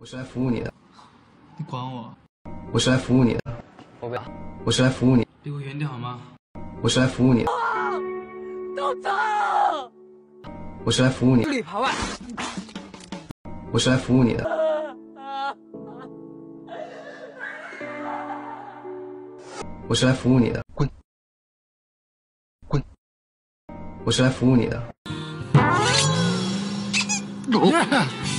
我是来服务你的，你管我。我是来服务你的，我不要。我是来服务你，离我远点好吗？我是来服务你的。都走。我是来服务你。吃里扒外。我是来服务你的。我是来服务你的。滚。滚。我是来服务你的。滚。